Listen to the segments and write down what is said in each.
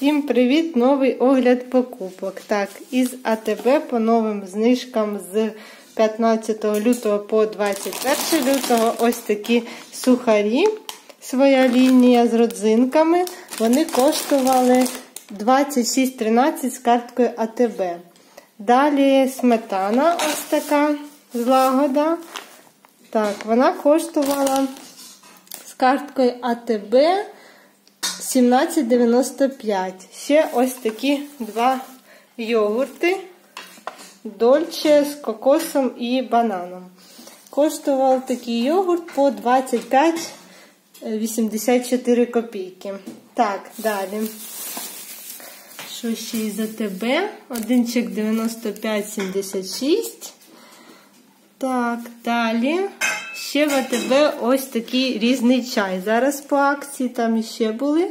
Всім привіт! Новий огляд покупок. Так, із АТБ по новим знижкам з 15 лютого по 21 лютого ось такі сухарі. Своя лінія з родзинками. Вони коштували 26,13 з карткою АТБ. Далі сметана ось така злагода. Так, вона коштувала з карткою АТБ 17,95. Ще ось такі два йогурти. Дольче з кокосом і бананом. Коштував такий йогурт по 25,84 копійки. Так, далі. Що ще із АТБ? Один чек 95,76. Так, далі. Ще в АТБ ось такий різний чай. Зараз по акції там іще були.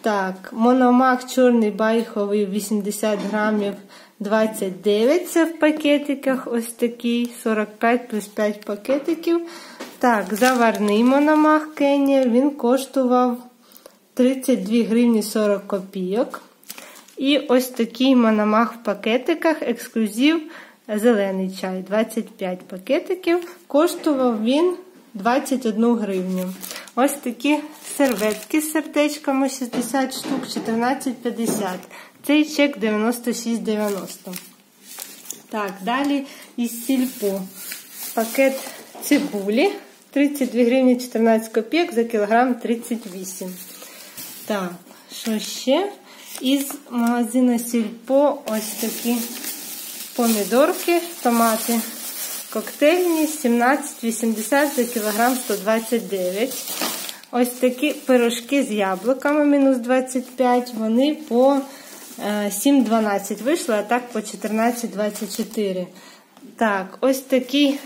Так, мономах чорний байховий 80 грамів 29. Це в пакетиках ось такий. 45 плюс 5 пакетиків. Так, заварний мономах Кенія. Він коштував 32 гривні 40 копійок. І ось такий мономах в пакетиках, ексклюзив. Зелений чай 25 пакетиків. Коштував він 21 гривню. Ось такі серветки з сердечками 60 штук, 14,50. Цей чек 96,90. Так, далі із сільпо. Пакет цибулі 32 гривні 14 копійок за кілограм 38. Так, що ще? Із магазину сільпо ось такі помідорки, томати коктейльні 17,80 за кілограм 129. Ось такі пирожки з яблуками мінус 25. Вони по 7,12 вийшли, а так по 14,24. Так, ось такий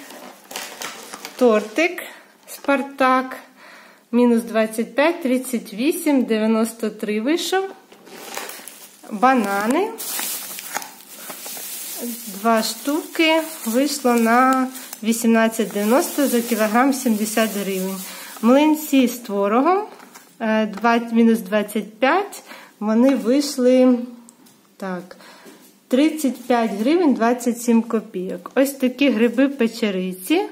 тортик Спартак. Мінус 25, 38, 93 вийшов. Банани два штуки вийшло на 18,90 за кілограм 70 гривень. Млинці з творогом мінус 25, вони вийшли так, 35 гривень 27 копійок. Ось такі гриби печериці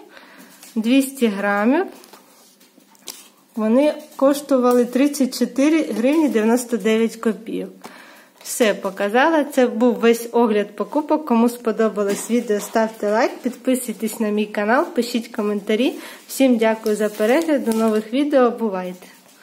200 грамів. Вони коштували 34 гривні 99 копійок. Все показала. Це був весь огляд покупок. Кому сподобалось відео, ставте лайк, підписуйтесь на мій канал, пишіть коментарі. Всім дякую за перегляд. До нових відео. Бувайте!